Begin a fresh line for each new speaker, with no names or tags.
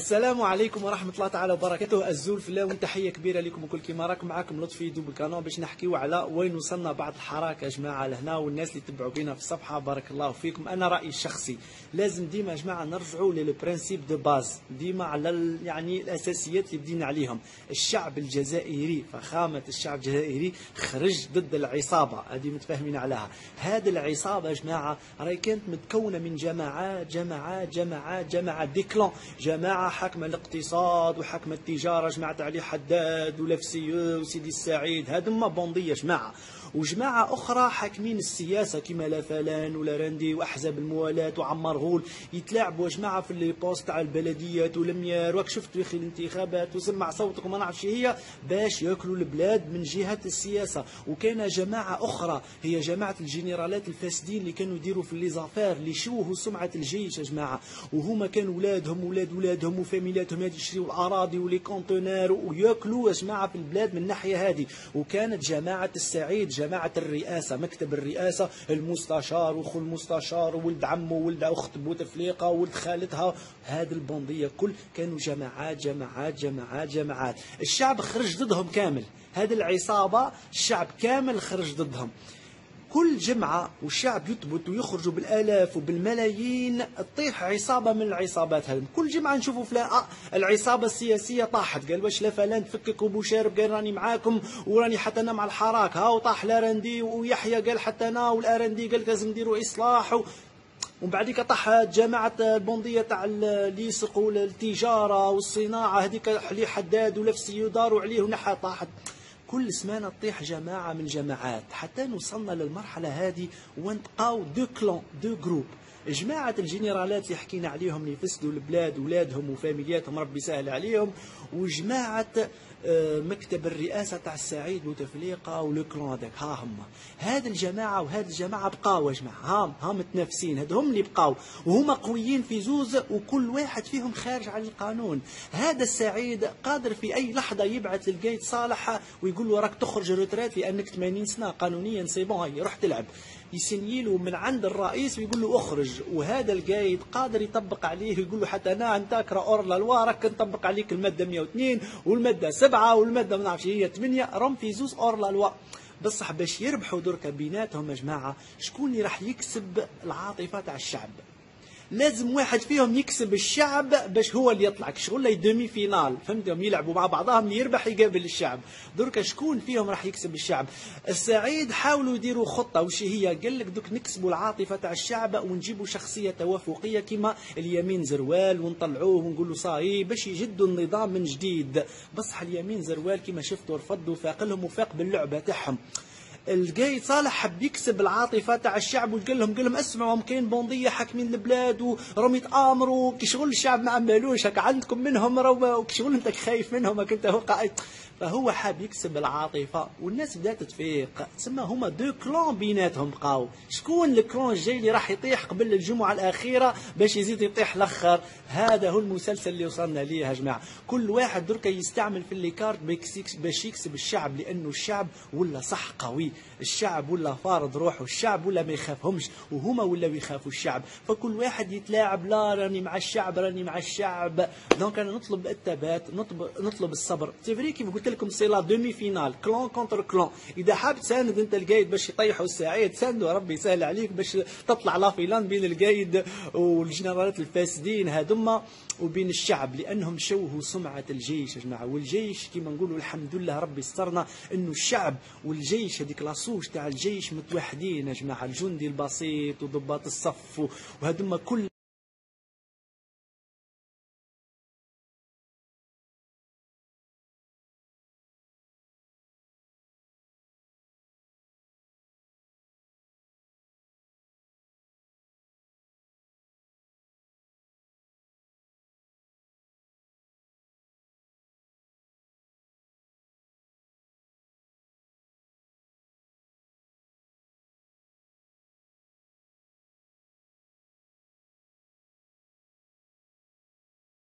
السلام عليكم ورحمة الله تعالى وبركاته. أزول في الله وتحية كبيرة لكم وكل كيما راكم معكم لطفي دوب القناة باش نحكيو على وين وصلنا بعض الحراك يا جماعة لهنا والناس اللي تبعوا بينا في الصفحة. بارك الله فيكم. أنا رأيي الشخصي لازم ديما يا جماعة نرجعوا لل principes de base ديما على يعني الأساسيات اللي بدينا عليهم. الشعب الجزائري فخامة الشعب الجزائري خرج ضد العصابة. هذه متفاهمين عليها. هذه العصابة يا جماعة راهي كانت متكونة من جماعات جماعات جماعات جماعات des clans جماعة حكم الاقتصاد وحكم التجارة جماعة علي حداد ولفسيو وسيدي السعيد. هذوما البوندية جماعة. وجماعة أخرى حاكمين السياسة كما لافلان ولا رندي وأحزاب الموالاة وعمار غول يتلاعبوا جماعة في les postes تاع البلديات ولي maires وك شفت في الانتخابات وسمع صوتك وما نعرفش هي باش ياكلوا البلاد من جهة السياسة. وكان جماعة أخرى هي جماعة الجنرالات الفاسدين اللي كانوا يديروا في les affaires اللي يشوهوا سمعة الجيش يا جماعة. وهما كانوا ولادهم ولاد ولادهم وفاميلاتهم هذه يشريوا الأراضي و les conteneurs وياكلوا يا جماعة في البلاد من الناحية هذه. وكانت جماعة السعيد جماعة الرئاسة مكتب الرئاسة المستشار وخو المستشار وولد عمه وولد أخت بوتفليقة وولد خالتها. هذه البندية كل كانوا جماعات جماعات جماعات جماعات. الشعب خرج ضدهم كامل. هذه العصابة الشعب كامل خرج ضدهم. كل جمعة والشعب يثبت ويخرجوا بالآلاف وبالملايين تطيح عصابة من العصابات هذه كل جمعة نشوفوا فلا آه العصابة السياسية طاحت قال واش لافلان تفكك أبو شارب؟ قال راني معاكم وراني حتى أنا مع الحراك. ها وطاح لارندي ويحيى قال حتى أنا والأرندي قال لازم نديروا إصلاح و... ومن بعد طاح جماعة البوندية تاع اللي يسقوا التجارة والصناعة هذيك علي حداد ولفسي داروا عليه ونحى طاحت. كل سمانة تطيح جماعة من الجماعات حتى وصلنا للمرحلة هذه ونبقاو deux clans deux groupes. جماعة الجنرالات اللي حكينا عليهم اللي يفسدوا البلاد ولادهم وفاميلياتهم ربي يسهل عليهم. وجماعة مكتب الرئاسة تاع السعيد بوتفليقة و le clan هذاك. ها هما هذه الجماعة وهذه الجماعة بقاو يا جماعة. ها ها متنافسين. هذهم اللي بقاو. وهما قويين في زوز وكل واحد فيهم خارج عن القانون. هذا السعيد قادر في أي لحظة يبعث للقايد صالح ويقول له راك تخرج retraite لأنك 80 سنة قانونيا c'est bon هاي روح تلعب. يسنيله من عند الرئيس ويقول له أخرج. وهذا القايد قادر يطبق عليه يقول له حتى أنا أنت اقرا اور لا راك نطبق عليك المادة 102 والمادة 7 والمادة ما نعرفش هي 8 رم في زوز اور لا لوا. بصح باش يربحوا دركا بيناتهم يا جماعة شكون اللي راح يكسب العاطفة تاع الشعب؟ لازم واحد فيهم يكسب الشعب باش هو اللي يطلع. شغل les demi-finales فهمتهم يلعبوا مع بعضهم اللي يربح يقابل الشعب. درك شكون فيهم راح يكسب الشعب؟ السعيد حاولوا يديروا خطة. وش هي؟ قال لك دوك نكسبوا العاطفة تاع الشعب ونجيبوا شخصية توافقية كما اليمين زروال ونطلعوه ونقولوا صاي باش يجدوا النظام من جديد. بصح اليمين زروال كما شفتوا رفضوا فاقلهم وفاق باللعبة تاعهم. القايد صالح حب يكسب العاطفة تاع الشعب وقال لهم قال لهم اسمعوا كاين بوندية حاكمين البلاد وراهم يتآمروا كي شغل الشعب ما عملوش هكا عندكم منهم راهو شغل انت خايف منهم انت هو قاعد فهو حاب يكسب العاطفة والناس بدات تفيق. تسمى هما deux clans بيناتهم بقاو. شكون ال clan الجاي اللي راح يطيح قبل الجمعة الأخيرة باش يزيد يطيح الأخر؟ هذا هو المسلسل اللي وصلنا ليه يا جماعة. كل واحد دركا يستعمل في les cartes باش يكسب الشعب لأنه الشعب ولا صح قوي. الشعب ولا فارض روحه الشعب ولا ما يخافهمش وهما ولا يخافوا الشعب. فكل واحد يتلاعب لا راني مع الشعب راني مع الشعب. donc أنا نطلب الثبات نطلب نطلب الصبر. à vrai كيف قلت لكم c'est la demi-finale clan contre clan إذا حاب تساند أنت القايد باش يطيحوا السعيد ساندوا ربي يسهل عليك باش تطلع la finale بين القايد والجنرالات الفاسدين هذوما وبين الشعب لأنهم شوهوا سمعة الجيش يا جماعة والجيش كما نقولوا الحمد لله ربي استرنا إنه الشعب والجيش هذيك la sauce تاع الجيش متوحدين يا جماعة الجندي البسيط وضباط الصف وهذوما كل